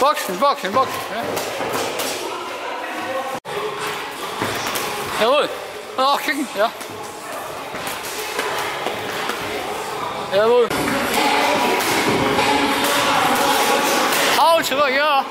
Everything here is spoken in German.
Boxen, Boxen, Boxen. Ja. Jawohl. Ach, kicken, ja. Jawohl. Hau zurück, ja.